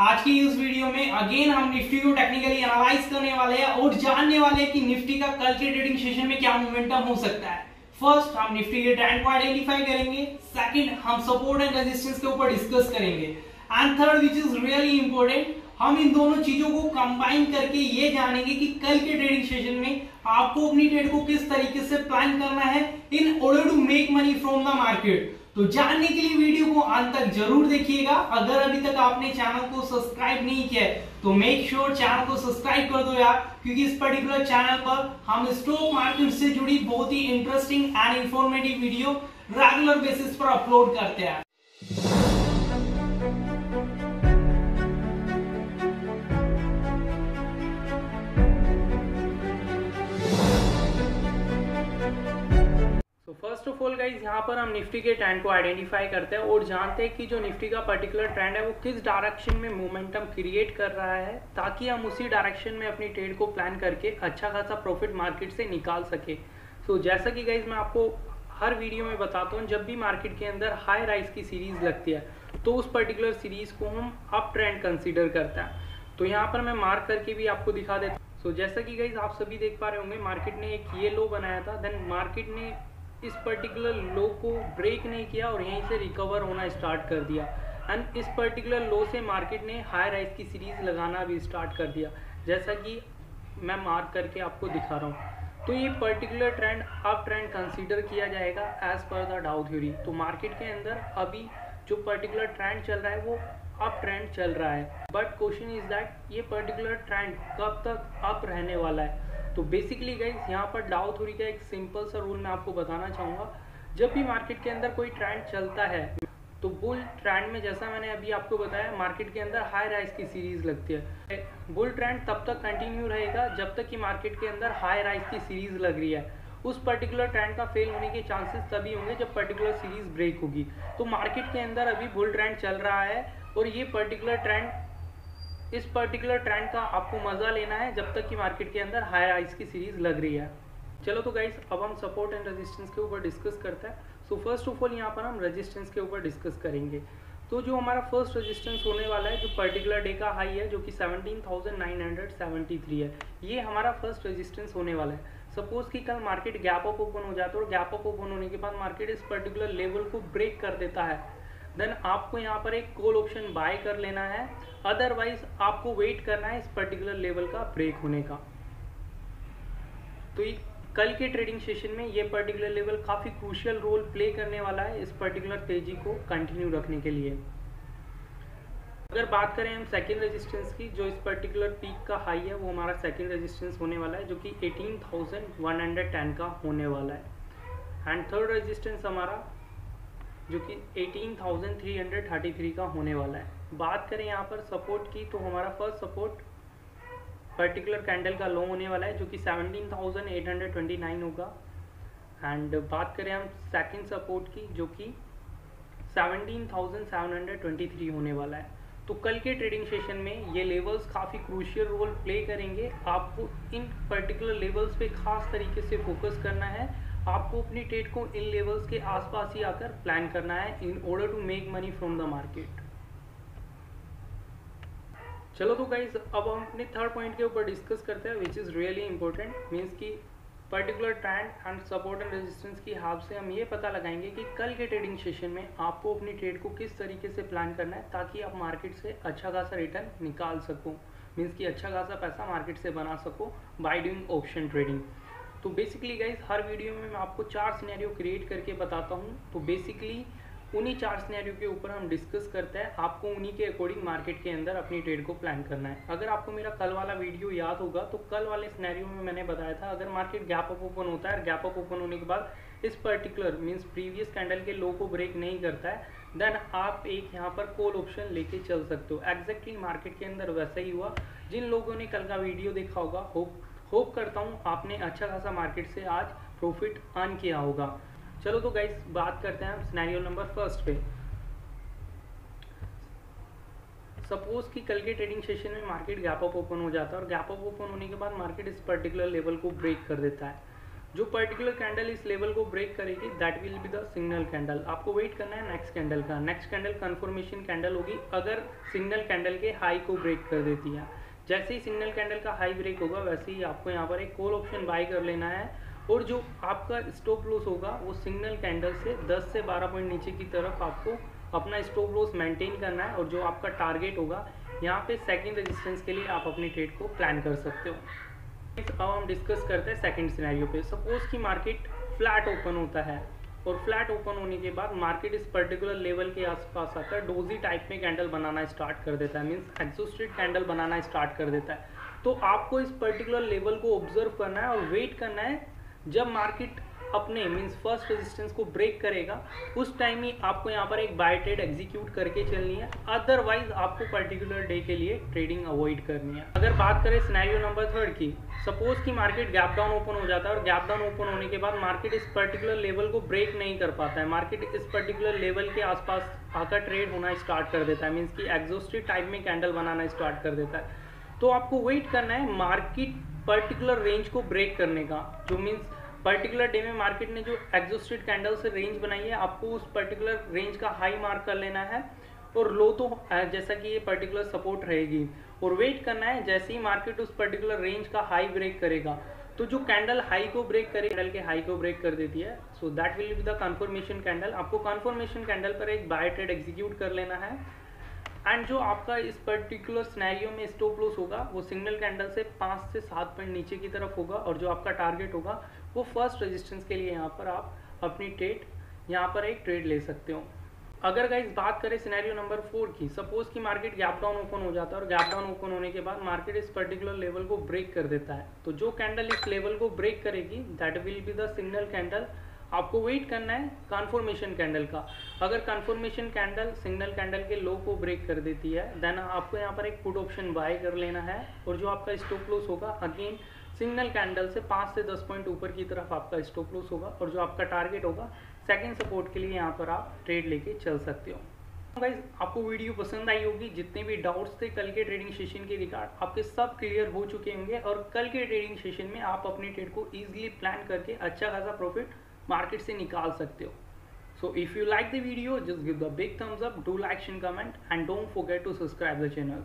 आज की इस वीडियो में अगेन हम निफ्टी को टेक्निकली एनालाइज करने वाले हैं और जानने वाले हैं कि निफ्टी का कल के ट्रेडिंग सेशन में क्या मोमेंटम हो सकता है। फ़र्स्ट हम निफ्टी के ट्रेंड को आइडेंटिफाई करेंगे। सेकंड हम सपोर्ट एंड रेजिस्टेंस के ऊपर डिस्कस करेंगे। And third which is really important हम इन दोनों चीज़ों को कंबाइन करके ये जानेंगे कि कल के ट्रेडिंग सेशन में आपको अपनी ट्रेड को किस तरीके से प्लान करना है। In order to make money from the market तो जानने के लिए वीडियो को अंत तक ज़रूर देखिएगा। अगर अभी तक आपने चैनल को सब्सक्राइब नहीं किया है तो मेक श्योर sure चैनल को सब्सक्राइब कर दो यार, क्योंकि इस पर्टिकुलर चैनल पर हम स्टॉक मार्केट से जुड़ी बहुत ही interesting and informative video regular basis पर अपलोड करते हैं। फ़र्स्ट ऑफ़ ऑल गाइज़ यहाँ पर हम निफ्टी के ट्रेंड को आइडेंटिफाई करते हैं और जानते हैं कि जो निफ्टी का पर्टिकुलर ट्रेंड है वो किस डायरेक्शन में मोमेंटम क्रिएट कर रहा है ताकि हम उसी डायरेक्शन में अपनी ट्रेड को प्लान करके अच्छा खासा प्रॉफिट मार्केट से निकाल सके। सो so, जैसा कि गाइज़ मैं आपको हर वीडियो में बताता हूँ जब भी मार्केट के अंदर हाई राइस की सीरीज़ लगती है तो उस पर्टिकुलर सीरीज़ को हम अप ट्रेंड कंसिडर करते हैं। तो यहाँ पर मैं मार्क करके भी आपको दिखा देता हूँ। सो so, जैसा कि गाइज़ आप सभी देख पा रहे होंगे मार्केट ने एक ये लो बनाया था देन मार्केट ने इस पर्टिकुलर लो को ब्रेक नहीं किया और यहीं से रिकवर होना स्टार्ट कर दिया। एंड इस पर्टिकुलर लो से मार्केट ने हाई राइस की सीरीज़ लगाना भी स्टार्ट कर दिया। जैसा कि मैं मार्क करके आपको दिखा रहा हूँ। तो ये पर्टिकुलर ट्रेंड अब ट्रेंड कंसीडर किया जाएगा as per the Dow theory तो मार्केट के अंदर अभी जो पर्टिकुलर ट्रेंड चल रहा है वो अप ट्रेंड चल रहा है। बट क्वेश्चन इज़ दैट ये पर्टिकुलर ट्रेंड कब तक अप रहने वाला है? तो बेसिकली गाइज़ यहाँ पर डाउ थ्योरी का एक सिंपल सा रूल मैं आपको बताना चाहूँगा। जब भी मार्केट के अंदर कोई ट्रेंड चलता है तो बुल ट्रेंड में जैसा मैंने अभी आपको बताया मार्केट के अंदर हाई राइज की सीरीज़ लगती है। बुल ट्रेंड तब तक कंटिन्यू रहेगा जब तक कि मार्केट के अंदर हाई राइज की सीरीज़ लग रही है। उस पर्टिकुलर ट्रेंड का फेल होने के चांसेस तभी होंगे जब पर्टिकुलर सीरीज़ ब्रेक होगी। तो मार्केट के अंदर अभी बुल ट्रेंड चल रहा है और ये पर्टिकुलर ट्रेंड इस पर्टिकुलर ट्रेंड का आपको मज़ा लेना है जब तक कि मार्केट के अंदर हाई राइज की सीरीज़ लग रही है। चलो तो गाइस अब हम सपोर्ट एंड रेजिस्टेंस के ऊपर डिस्कस करते हैं। सो फ़र्स्ट ऑफ़ ऑल यहाँ पर हम रेजिस्टेंस के ऊपर डिस्कस करेंगे। तो जो हमारा फ़र्स्ट रेजिस्टेंस होने वाला है जो पर्टिकुलर डे का हाई है जो कि 17,973 है ये हमारा फ़र्स्ट रेजिस्टेंस होने वाला है। सपोज़ कि कल मार्केट गैप अप ओपन हो जाता है और गैप अप ओपन होने के बाद मार्केट इस पर्टिकुलर लेवल को ब्रेक कर देता है। देन आपको यहाँ पर एक कॉल ऑप्शन बाय कर लेना है। अदरवाइज़ आपको वेट करना है इस पर्टिकुलर लेवल का ब्रेक होने का। तो कल के ट्रेडिंग सेशन में ये पर्टिकुलर लेवल काफ़ी क्रूशियल रोल प्ले करने वाला है इस पर्टिकुलर तेज़ी को कंटिन्यू रखने के लिए। अगर बात करें हम सेकेंड रेजिस्टेंस की जो इस पर्टिकुलर पीक का हाई है वो हमारा सेकेंड रेजिस्टेंस होने वाला है जो कि 18,110 का होने वाला है। एंड थर्ड रेजिस्टेंस हमारा जो कि 18,333 का होने वाला है। बात करें यहाँ पर सपोर्ट की तो हमारा फ़र्स्ट सपोर्ट पर्टिकुलर कैंडल का लो होने वाला है जो कि 17,829 होगा। एंड बात करें हम सेकंड सपोर्ट की जो कि 17,723 होने वाला है। तो कल के ट्रेडिंग सेशन में ये लेवल्स काफ़ी क्रूशियल रोल प्ले करेंगे। आपको इन पर्टिकुलर लेवल्स पे खास तरीके से फोकस करना है। आपको अपनी ट्रेड को इन लेवल्स के आसपास ही आकर प्लान करना है in order to make money from the market चलो तो गाइज़ अब हम अपने थर्ड पॉइंट के ऊपर डिस्कस करते हैं which is really important means की particular trend and support and resistance की हाफ़ से हम ये पता लगाएँगे कि कल के ट्रेडिंग सेशन में आपको अपनी ट्रेड को किस तरीके से प्लान करना है ताकि आप मार्केट से अच्छा खासा रिटर्न निकाल सको। मीन्स कि अच्छा खासा पैसा मार्केट से बना सको बाय डूइंग ऑप्शन ट्रेडिंग तो बेसिकली गाइज़ हर वीडियो में मैं आपको चार सिनेरियो क्रिएट करके बताता हूँ। तो बेसिकली उन्हीं चार सिनेरियो के ऊपर हम डिस्कस करते हैं। आपको उन्हीं के अकॉर्डिंग मार्केट के अंदर अपनी ट्रेड को प्लान करना है। अगर आपको मेरा कल वाला वीडियो याद होगा तो कल वाले सिनेरियो में मैंने बताया था, अगर मार्केट गैप अप ओपन होता है और गैप अप ओपन होने के बाद इस पर्टिकुलर मीन्स प्रीवियस कैंडल के लो को ब्रेक नहीं करता है देन आप एक यहाँ पर कॉल ऑप्शन लेके चल सकते हो। एग्जैक्टली मार्केट के अंदर वैसा ही हुआ। जिन लोगों ने कल का वीडियो देखा होगा होप होप करता हूँ आपने अच्छा खासा मार्केट से आज प्रॉफिट अर्न किया होगा। चलो तो गाइस बात करते हैं स्नैरियो नंबर फ़र्स्ट पे। सपोज़ कि कल के ट्रेडिंग सेशन में मार्केट गैप अप ओपन हो जाता है और गैप अप ओपन होने के बाद मार्केट इस पर्टिकुलर लेवल को ब्रेक कर देता है। जो पर्टिकुलर कैंडल इस लेवल को ब्रेक करेगी that will be the signal candle आपको वेट करना है नेक्स्ट कैंडल का। नेक्स्ट कैंडल कन्फर्मेशन कैंडल होगी अगर सिग्नल कैंडल के हाई को ब्रेक कर देती है। जैसे ही सिग्नल कैंडल का हाई ब्रेक होगा, वैसे ही आपको यहाँ पर एक कॉल ऑप्शन बाय कर लेना है। और जो आपका स्टॉप लॉस होगा, वो सिग्नल कैंडल से 10 से 12 पॉइंट नीचे की तरफ़ आपको अपना स्टॉप लॉस मेंटेन करना है। और जो आपका टारगेट होगा, यहाँ पे सेकंड रेजिस्टेंस के लिए आप अपनी ट्रेड को प्लान कर सकते हो। अब हम डिस्कस करते हैं सेकंड सिनेरियो पे। सपोज़ कि मार्केट फ्लैट ओपन होता है। और फ्लैट ओपन होने के बाद मार्केट इस पर्टिकुलर लेवल के आसपास आकर डोजी टाइप में कैंडल बनाना स्टार्ट कर देता है। मीन्स एक्सोस्टेड कैंडल बनाना स्टार्ट कर देता है। तो आपको इस पर्टिकुलर लेवल को ऑब्ज़र्व करना है और वेट करना है जब मार्केट अपने मीन्स फ़र्स्ट रेजिस्टेंस को ब्रेक करेगा, उस टाइम ही आपको यहाँ पर एक बाय ट्रेड एग्जीक्यूट करके चलनी है अदरवाइज़ आपको पर्टिकुलर डे के लिए ट्रेडिंग अवॉइड करनी है। अगर बात करें स्नैरियो नंबर थर्ड की सपोज़ कि मार्केट गैप डाउन ओपन हो जाता है और गैप डाउन ओपन होने के बाद मार्केट इस पर्टिकुलर लेवल को ब्रेक नहीं कर पाता है। मार्केट इस पर्टिकुलर लेवल के आसपास आकर ट्रेड होना स्टार्ट कर देता है मीन्स की एग्जोस्टिव टाइप में कैंडल बनाना स्टार्ट कर देता है। तो आपको वेट करना है मार्केट पर्टिकुलर रेंज को ब्रेक करने का, जो मीन्स पर्टिकुलर डे में मार्केट ने जो एग्जोस्टेड कैंडल से रेंज बनाई है, आपको उस पर्टिकुलर रेंज का हाई मार्क कर लेना है। और लो तो जैसा कि ये पर्टिकुलर सपोर्ट रहेगी। और वेट करना है, जैसे ही मार्केट उस पर्टिकुलर रेंज का हाई ब्रेक करेगा तो जो कैंडल हाई को ब्रेक करे कैंडल के हाई को ब्रेक कर देती है। So that will be the confirmation candle आपको कन्फर्मेशन कैंडल पर एक बाय ट्रेड एग्जीक्यूट कर लेना है। एंड जो आपका इस पर्टिकुलर स्नैरियो में स्टॉप लॉस होगा, वो सिग्नल कैंडल से पाँच से सात पॉइंट नीचे की तरफ़ होगा, और जो आपका टारगेट होगा वो फ़र्स्ट रेजिस्टेंस के लिए यहाँ पर आप अपनी ट्रेड यहाँ पर एक ट्रेड ले सकते हो। अगर गाइस बात करें सिनेरियो नंबर फोर की सपोज़ कि मार्केट गैप डाउन ओपन हो जाता है और गैप डाउन ओपन होने के बाद मार्केट इस पर्टिकुलर लेवल को ब्रेक कर देता है। तो जो कैंडल इस लेवल को ब्रेक करेगी that will be the signal candle आपको वेट करना है कन्फर्मेशन कैंडल का। अगर कन्फर्मेशन कैंडल सिग्नल कैंडल के लो को ब्रेक कर देती है देन आपको यहाँ पर एक पुट ऑप्शन बाय कर लेना है और जो आपका स्टॉप लॉस होगा अगेन सिग्नल कैंडल से पाँच से दस पॉइंट ऊपर की तरफ़ आपका स्टॉप लॉस होगा और जो आपका टारगेट होगा सेकेंड सपोर्ट के लिए यहाँ पर आप ट्रेड लेके चल सकते हो गाइज़ आपको वीडियो पसंद आई होगी जितने भी डाउट्स थे कल के ट्रेडिंग सेशन के रिगार्ड आपके सब क्लियर हो चुके होंगे और कल के ट्रेडिंग सेशन में आप अपने ट्रेड को ईजिली प्लान करके अच्छा खासा प्रॉफिट मार्केट से निकाल सकते हो So if you like the video, just give the big thumbs up, do like and comment and don't forget to subscribe the channel.